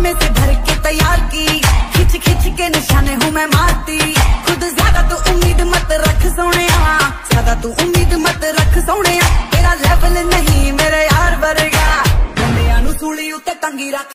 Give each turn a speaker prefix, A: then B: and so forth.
A: में से भर के तैयार की। खिंच खिंच के निशाने हूँ मैं मारती। खुद ज़्यादा तू उम्मीद मत रख सोने ज़्यादा तू उम्मीद मत रख सोने तेरा लेवल नहीं मेरे यार वर्गा। बंदियाँ नु सूली उत्ते तंगी रख।